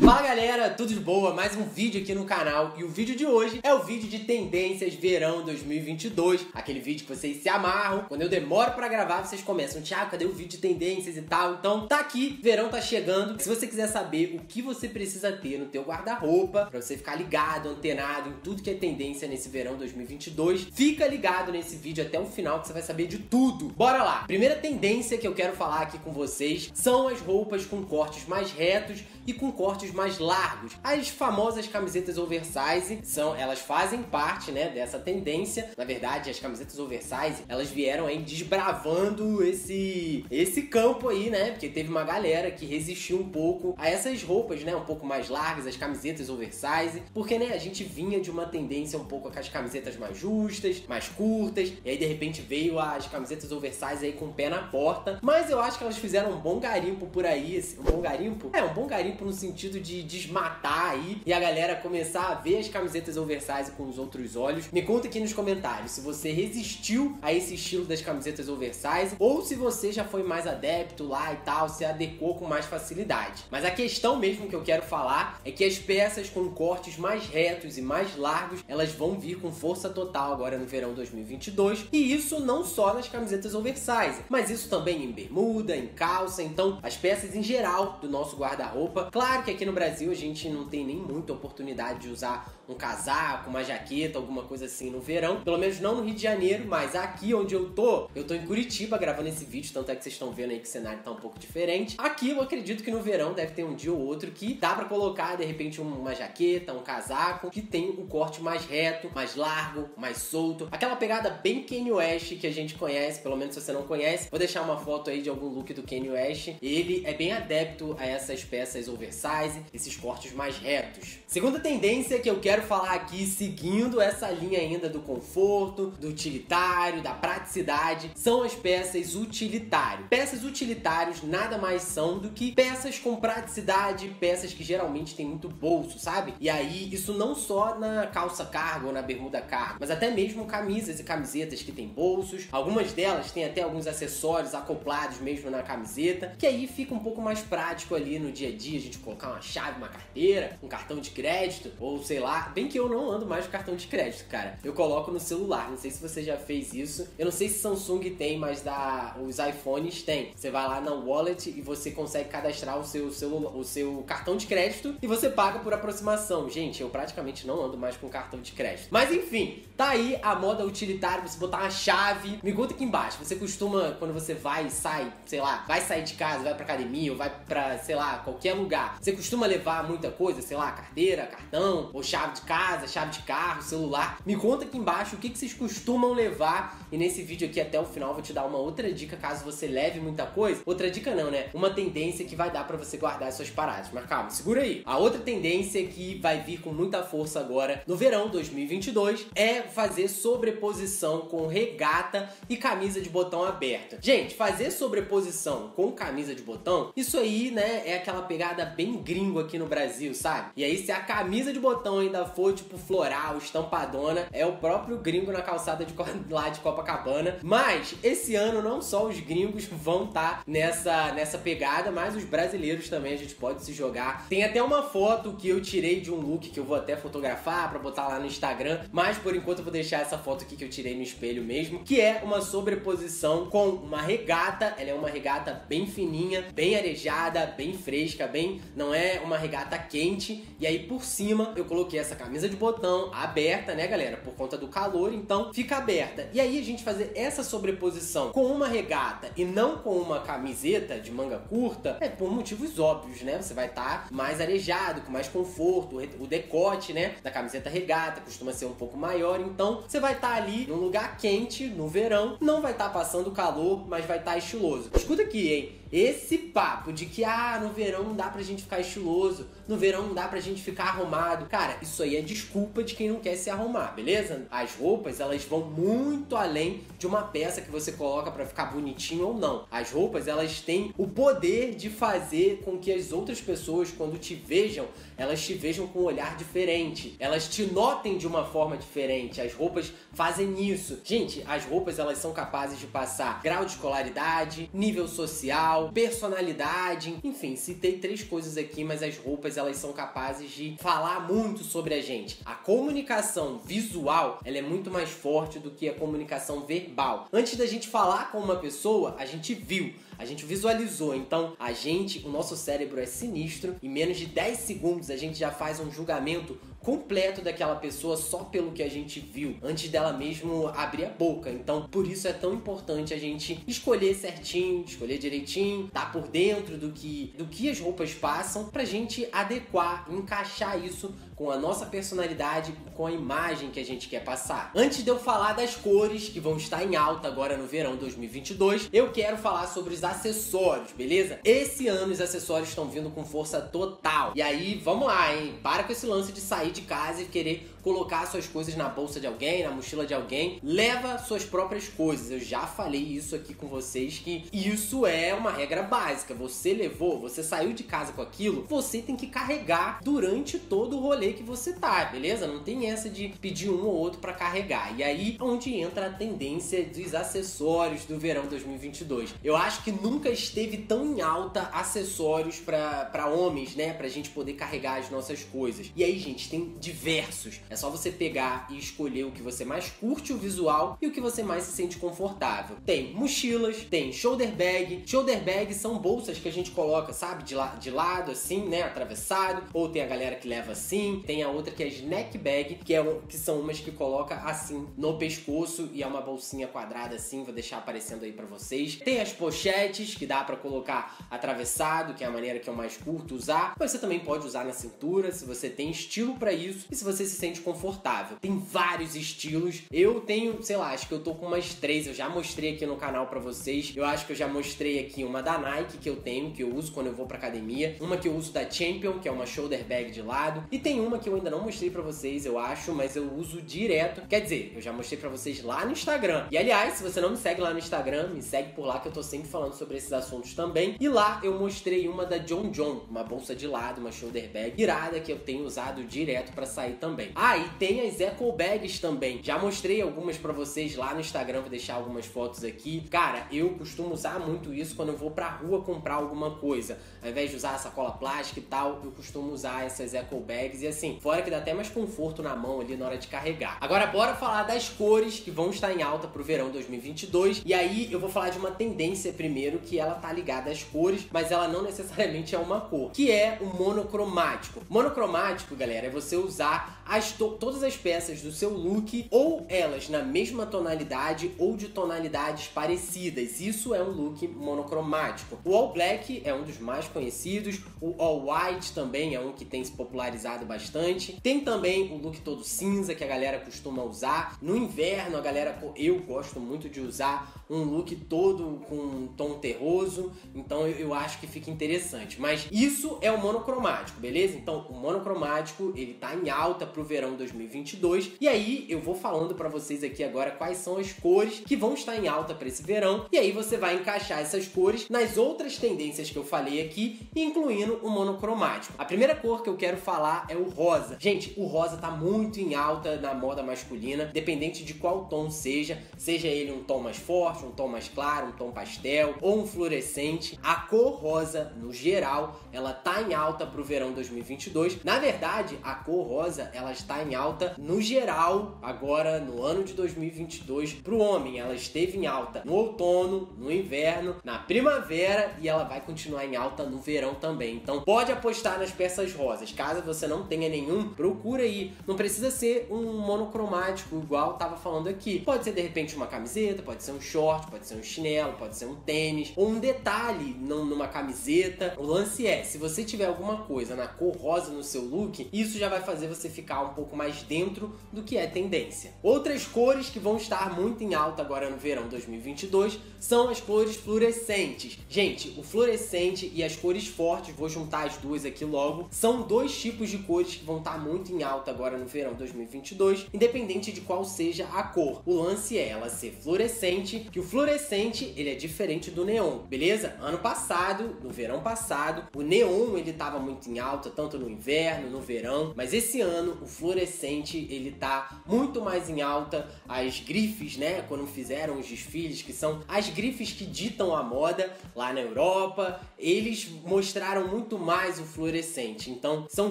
Fala galera, tudo de boa? Mais um vídeo aqui no canal e o vídeo de hoje é o vídeo de tendências verão 2022, aquele vídeo que vocês se amarram. Quando eu demoro para gravar, vocês começam, Thiago, cadê o vídeo de tendências e tal? Então tá aqui, verão tá chegando. Se você quiser saber o que você precisa ter no teu guarda-roupa para você ficar ligado, antenado em tudo que é tendência nesse verão 2022, fica ligado nesse vídeo até o final que você vai saber de tudo. Bora lá. Primeira tendência que eu quero falar aqui com vocês são as roupas com cortes mais retos e com cortes mais largos. As famosas camisetas oversize são, elas fazem parte, né, dessa tendência. Na verdade, as camisetas oversize, elas vieram aí desbravando esse esse campo aí, né? Porque teve uma galera que resistiu um pouco a essas roupas, né, um pouco mais largas, as camisetas oversize, porque né, a gente vinha de uma tendência um pouco com as camisetas mais justas, mais curtas, e aí de repente veio as camisetas oversize aí com o pé na porta. Mas eu acho que elas fizeram um bom garimpo por aí, um bom garimpo? É, um bom garimpo no sentido de desmatar aí e a galera começar a ver as camisetas oversize com os outros olhos. Me conta aqui nos comentários se você resistiu a esse estilo das camisetas oversize ou se você já foi mais adepto lá e tal, se adequou com mais facilidade. Mas a questão mesmo que eu quero falar é que as peças com cortes mais retos e mais largos, elas vão vir com força total agora no verão 2022 e isso não só nas camisetas oversize, mas isso também em bermuda, em calça, então as peças em geral do nosso guarda-roupa Claro que aqui no Brasil a gente não tem nem muita oportunidade de usar um casaco, uma jaqueta, alguma coisa assim no verão. Pelo menos não no Rio de Janeiro, mas aqui onde eu tô, eu tô em Curitiba gravando esse vídeo, tanto é que vocês estão vendo aí que o cenário tá um pouco diferente. Aqui eu acredito que no verão deve ter um dia ou outro que dá para colocar de repente uma jaqueta, um casaco que tem um corte mais reto, mais largo, mais solto. Aquela pegada bem Kanye West que a gente conhece, pelo menos se você não conhece. Vou deixar uma foto aí de algum look do Kanye West. Ele é bem adepto a essas peças oversize, esses cortes mais retos. Segunda tendência que eu quero falar aqui, seguindo essa linha ainda do conforto, do utilitário, da praticidade, são as peças utilitário. Peças utilitários nada mais são do que peças com praticidade, peças que geralmente têm muito bolso, sabe? E aí, isso não só na calça cargo ou na bermuda cargo, mas até mesmo camisas e camisetas que têm bolsos. Algumas delas têm até alguns acessórios acoplados mesmo na camiseta, que aí fica um pouco mais prático ali no dia a dia, a gente colocar uma chave, uma carteira, um cartão de crédito, ou sei lá. Bem que eu não ando mais com cartão de crédito, cara. Eu coloco no celular. Não sei se você já fez isso. Eu não sei se Samsung tem, mas da, os iPhones tem. Você vai lá na wallet e você consegue cadastrar o seu, seu, o seu cartão de crédito e você paga por aproximação. Gente, eu praticamente não ando mais com cartão de crédito. Mas enfim, tá aí a moda utilitária, você botar uma chave. Me conta aqui embaixo. Você costuma, quando você vai e sai, sei lá, vai sair de casa, vai pra academia ou vai pra, sei lá, qualquer lugar. Você costuma levar muita coisa, sei lá, carteira, cartão, ou chave de casa, chave de carro, celular? Me conta aqui embaixo o que, que vocês costumam levar e nesse vídeo aqui até o final vou te dar uma outra dica caso você leve muita coisa. Outra dica não, né? Uma tendência que vai dar para você guardar as suas paradas. Mas calma, segura aí. A outra tendência que vai vir com muita força agora no verão 2022 é fazer sobreposição com regata e camisa de botão aberta. Gente, fazer sobreposição com camisa de botão, isso aí, né, é aquela pegada bem gringo aqui no Brasil, sabe? E aí, se a camisa de botão ainda for tipo floral, estampadona, é o próprio gringo na calçada de lá de Copacabana. Mas esse ano não só os gringos vão estar tá nessa, nessa pegada, mas os brasileiros também a gente pode se jogar. Tem até uma foto que eu tirei de um look que eu vou até fotografar para botar lá no Instagram, mas por enquanto eu vou deixar essa foto aqui que eu tirei no espelho mesmo, que é uma sobreposição com uma regata. Ela é uma regata bem fininha, bem arejada, bem fresca, bem não é uma regata quente. E aí por cima eu coloquei essa camisa de botão aberta, né, galera? Por conta do calor, então fica aberta. E aí a gente fazer essa sobreposição com uma regata e não com uma camiseta de manga curta é por motivos óbvios, né? Você vai estar tá mais arejado, com mais conforto, o decote, né, da camiseta regata costuma ser um pouco maior, então você vai estar tá ali num lugar quente no verão, não vai estar tá passando calor, mas vai estar tá estiloso. Escuta aqui, hein? Esse papo de que, ah, no verão não dá pra gente ficar estiloso, estiloso no verão não dá pra gente ficar arrumado. Cara, isso aí é desculpa de quem não quer se arrumar, beleza? As roupas, elas vão muito além de uma peça que você coloca para ficar bonitinho ou não. As roupas, elas têm o poder de fazer com que as outras pessoas, quando te vejam, elas te vejam com um olhar diferente. Elas te notem de uma forma diferente. As roupas fazem isso. Gente, as roupas, elas são capazes de passar grau de escolaridade, nível social, personalidade, enfim, citei três coisas aqui, mas as roupas elas são capazes de falar muito sobre a gente. A comunicação visual, ela é muito mais forte do que a comunicação verbal. Antes da gente falar com uma pessoa, a gente viu a gente visualizou. Então, a gente, o nosso cérebro é sinistro. Em menos de 10 segundos, a gente já faz um julgamento completo daquela pessoa só pelo que a gente viu, antes dela mesmo abrir a boca. Então, por isso é tão importante a gente escolher certinho, escolher direitinho, tá por dentro do que do que as roupas passam pra gente adequar, encaixar isso com a nossa personalidade, com a imagem que a gente quer passar. Antes de eu falar das cores que vão estar em alta agora no verão 2022, eu quero falar sobre os acessórios, beleza? Esse ano os acessórios estão vindo com força total. E aí, vamos lá, hein? Para com esse lance de sair de casa e querer colocar suas coisas na bolsa de alguém, na mochila de alguém. Leva suas próprias coisas. Eu já falei isso aqui com vocês que isso é uma regra básica. Você levou, você saiu de casa com aquilo, você tem que carregar durante todo o rolê que você tá, beleza? Não tem essa de pedir um ou outro para carregar. E aí é onde entra a tendência dos acessórios do verão 2022. Eu acho que nunca esteve tão em alta acessórios para homens, né, pra gente poder carregar as nossas coisas. E aí, gente, tem diversos. É só você pegar e escolher o que você mais curte o visual e o que você mais se sente confortável. Tem mochilas, tem shoulder bag. Shoulder bag são bolsas que a gente coloca, sabe, de, la de lado, assim, né, atravessado. Ou tem a galera que leva assim. Tem a outra que é snack bag, que, é um, que são umas que coloca assim no pescoço e é uma bolsinha quadrada assim. Vou deixar aparecendo aí para vocês. Tem as pochetes que dá para colocar atravessado, que é a maneira que eu mais curto usar. Mas você também pode usar na cintura se você tem estilo para isso e se você se sente confortável. Tem vários estilos. Eu tenho, sei lá, acho que eu tô com umas três. Eu já mostrei aqui no canal para vocês. Eu acho que eu já mostrei aqui uma da Nike que eu tenho, que eu uso quando eu vou pra academia. Uma que eu uso da Champion, que é uma shoulder bag de lado. E tem uma que eu ainda não mostrei para vocês, eu acho, mas eu uso direto. Quer dizer, eu já mostrei para vocês lá no Instagram. E aliás, se você não me segue lá no Instagram, me segue por lá que eu tô sempre falando sobre esses assuntos também. E lá eu mostrei uma da John John, uma bolsa de lado, uma shoulder bag irada que eu tenho usado direto para sair também. Ah, e tem as Eco Bags também. Já mostrei algumas para vocês lá no Instagram, vou deixar algumas fotos aqui. Cara, eu costumo usar muito isso quando eu vou pra rua comprar alguma coisa. Ao invés de usar a sacola plástica e tal, eu costumo usar essas Eco Bags e assim, fora que dá até mais conforto na mão ali na hora de carregar. Agora bora falar das cores que vão estar em alta pro verão 2022. E aí eu vou falar de uma tendência primeiro que ela tá ligada às cores, mas ela não necessariamente é uma cor, que é o monocromático. Monocromático, galera, é você usar as to todas as peças do seu look ou elas na mesma tonalidade ou de tonalidades parecidas. Isso é um look monocromático. O all black é um dos mais conhecidos, o all white também é um que tem se popularizado bastante. Tem também o look todo cinza que a galera costuma usar. No inverno, a galera eu gosto muito de usar um look todo com um tom terroso, então eu, eu acho que fica interessante. Mas isso é o monocromático, beleza? Então o monocromático ele tá em alta pro verão 2022 e aí eu vou falando para vocês aqui agora quais são as cores que vão estar em alta para esse verão e aí você vai encaixar essas cores nas outras tendências que eu falei aqui, incluindo o monocromático. A primeira cor que eu quero falar é o rosa. Gente, o rosa tá muito em alta na moda masculina, dependente de qual tom seja, seja ele um tom mais forte, um tom mais claro, um tom pastel ou um fluorescente. A cor rosa, no geral, ela tá em alta pro verão 2022. Na verdade, a cor rosa, ela está em alta no geral agora no ano de 2022 pro homem. Ela esteve em alta no outono, no inverno, na primavera e ela vai continuar em alta no verão também. Então, pode apostar nas peças rosas. Caso você não tenha nenhum, procura aí. Não precisa ser um monocromático igual tava falando aqui. Pode ser de repente uma camiseta, pode ser um short, pode ser um chinelo, pode ser um tênis ou um detalhe numa camiseta. O lance é, se você tiver alguma coisa na cor rosa no seu look, isso já vai fazer você ficar um pouco mais dentro do que é tendência. Outras cores que vão estar muito em alta agora no verão 2022 são as cores fluorescentes. Gente, o fluorescente e as cores fortes, vou juntar as duas aqui logo, são dois tipos de cores que vão estar muito em alta agora no verão 2022, independente de qual seja a cor. O lance é ela ser fluorescente, que o fluorescente ele é diferente do neon, beleza? Ano passado, no verão passado, o neon ele estava muito em alta, tanto no inverno, no verão, mas esse ano o fluorescente ele tá muito mais em alta. As grifes, né, quando fizeram os desfiles, que são as grifes que ditam a moda lá na Europa, eles mostraram muito mais o fluorescente. Então, são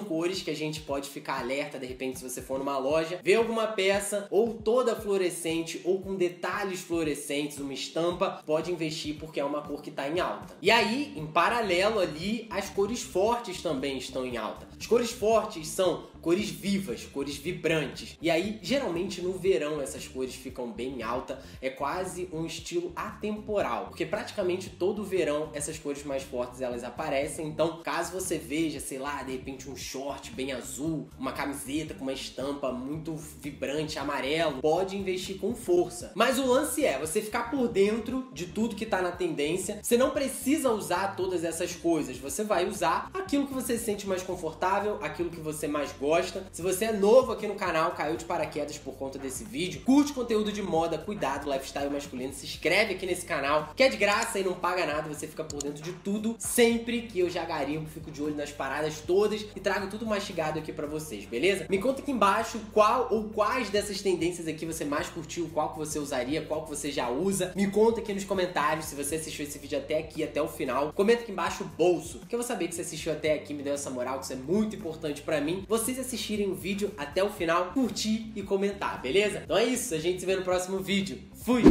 cores que a gente pode ficar alerta de repente se você for numa loja, ver alguma peça ou toda fluorescente ou com detalhes fluorescentes, uma estampa, pode investir porque é uma cor que está em alta. E aí, em paralelo ali, as cores fortes também estão em alta. As cores fortes são cores vivas, cores vibrantes. E aí, geralmente no verão essas cores ficam bem alta, é quase um estilo atemporal, porque praticamente todo verão essas cores mais fortes elas aparecem. Então, caso você veja, sei lá, de repente um short bem azul, uma camiseta com uma estampa muito vibrante amarelo, pode investir com força. Mas o lance é você ficar por dentro de tudo que tá na tendência. Você não precisa usar todas essas coisas, você vai usar aquilo que você se sente mais confortável, aquilo que você mais gosta gosta. Se você é novo aqui no canal, caiu de paraquedas por conta desse vídeo, curte conteúdo de moda, cuidado, lifestyle masculino, se inscreve aqui nesse canal, que é de graça e não paga nada, você fica por dentro de tudo. Sempre que eu já garimpo, fico de olho nas paradas todas e trago tudo mastigado aqui pra vocês, beleza? Me conta aqui embaixo qual ou quais dessas tendências aqui você mais curtiu, qual que você usaria, qual que você já usa. Me conta aqui nos comentários se você assistiu esse vídeo até aqui, até o final. Comenta aqui embaixo o bolso, que eu vou saber que você assistiu até aqui, me deu essa moral, que isso é muito importante pra mim. Vocês assistirem o vídeo até o final, curtir e comentar, beleza? Então é isso, a gente se vê no próximo vídeo. Fui!